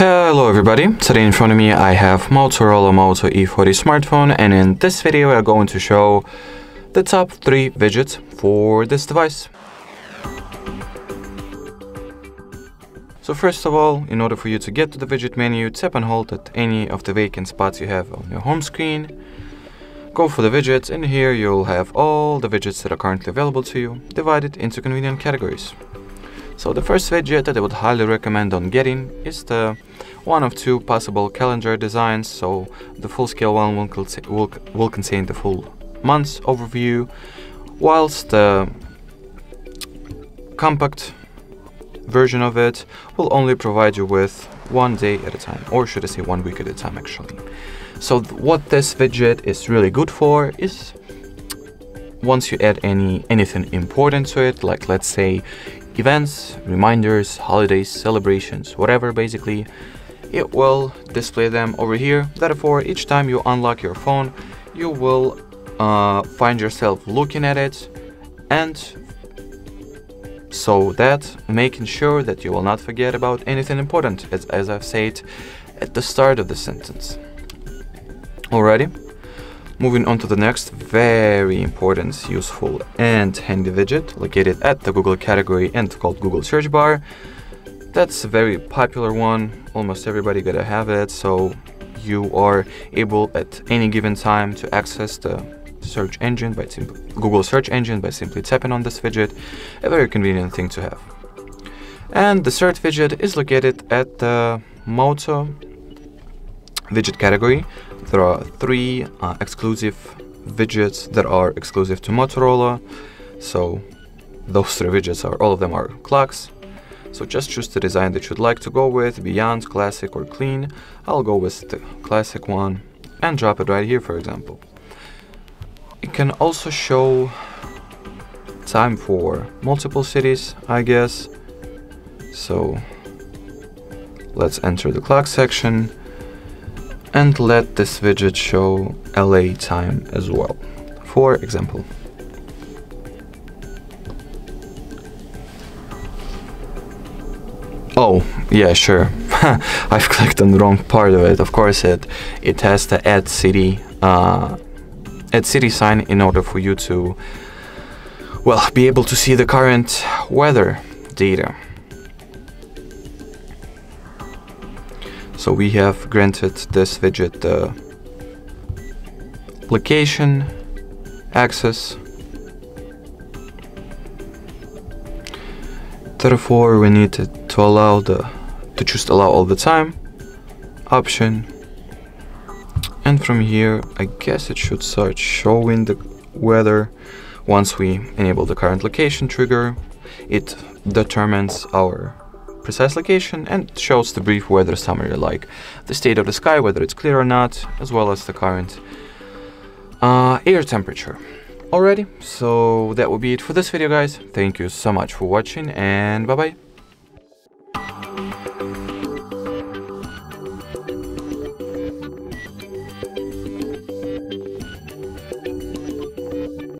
Hello everybody, today in front of me I have Motorola Moto E40 smartphone and in this video I'm going to show the top 3 widgets for this device. So first of all, in order for you to get to the widget menu, tap and hold at any of the vacant spots you have on your home screen. Go for the widgets and here you'll have all the widgets that are currently available to you, divided into convenient categories. So the first widget that I would highly recommend on getting is the one of two possible calendar designs. So the full scale one will, will, will contain the full month's overview, whilst the compact version of it will only provide you with one day at a time, or should I say one week at a time actually. So th what this widget is really good for is once you add any anything important to it, like let's say events, reminders, holidays, celebrations, whatever basically, it will display them over here. Therefore, each time you unlock your phone, you will uh, find yourself looking at it and so that making sure that you will not forget about anything important as, as I've said at the start of the sentence. Alrighty? Moving on to the next very important, useful and handy widget located at the Google category and called Google search bar. That's a very popular one, almost everybody gotta have it, so you are able at any given time to access the search engine by Google search engine by simply tapping on this widget, a very convenient thing to have. And the third widget is located at the Moto widget category there are three uh, exclusive widgets that are exclusive to Motorola. So those three widgets are all of them are clocks. So just choose the design that you'd like to go with, Beyond, Classic or Clean. I'll go with the Classic one and drop it right here for example. It can also show time for multiple cities, I guess. So let's enter the clock section and let this widget show LA time as well. For example, Oh, yeah, sure. I've clicked on the wrong part of it. Of course, it it has the add city uh, add city sign in order for you to well be able to see the current weather data. So we have granted this widget the location, access. Therefore, we need to, allow the to just allow all the time option. And from here, I guess it should start showing the weather. Once we enable the current location trigger, it determines our precise location and shows the brief weather summary like the state of the sky, whether it's clear or not, as well as the current uh, air temperature. Alrighty, so that will be it for this video guys. Thank you so much for watching and bye bye.